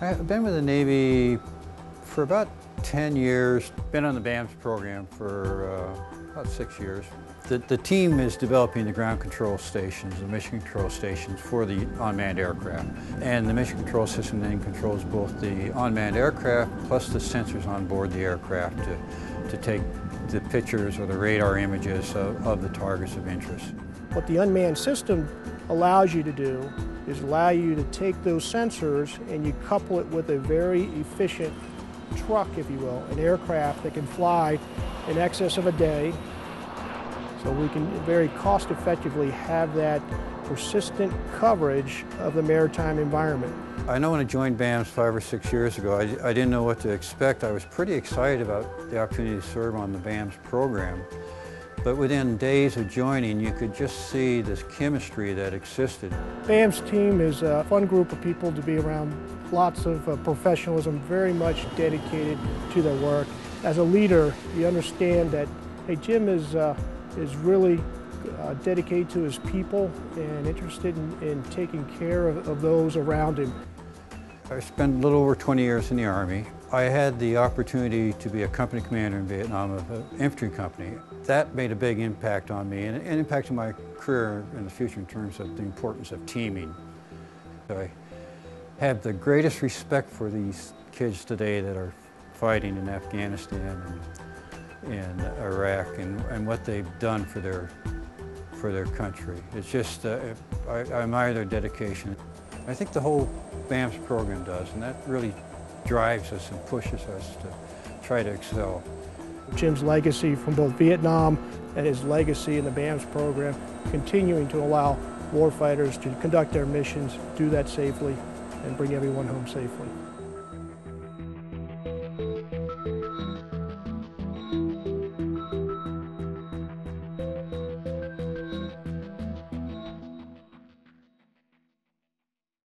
I've been with the Navy for about 10 years, been on the BAMS program for uh, about six years. The, the team is developing the ground control stations, the mission control stations for the unmanned aircraft. And the mission control system then controls both the unmanned aircraft plus the sensors on board the aircraft to, to take the pictures or the radar images of, of the targets of interest. What the unmanned system allows you to do is allow you to take those sensors and you couple it with a very efficient truck, if you will, an aircraft that can fly in excess of a day. So we can very cost effectively have that persistent coverage of the maritime environment. I know when I joined BAMS five or six years ago, I, I didn't know what to expect. I was pretty excited about the opportunity to serve on the BAMS program. But within days of joining, you could just see this chemistry that existed. BAMS team is a fun group of people to be around, lots of uh, professionalism, very much dedicated to their work. As a leader, you understand that, hey, Jim is, uh, is really uh, dedicated to his people and interested in, in taking care of, of those around him. I spent a little over 20 years in the Army. I had the opportunity to be a company commander in Vietnam of an infantry company. That made a big impact on me and it impacted my career in the future in terms of the importance of teaming. I have the greatest respect for these kids today that are fighting in Afghanistan and, and Iraq and, and what they've done for their, for their country. It's just, uh, I, I admire their dedication. I think the whole BAMS program does, and that really drives us and pushes us to try to excel. Jim's legacy from both Vietnam and his legacy in the BAMS program, continuing to allow warfighters to conduct their missions, do that safely, and bring everyone home safely.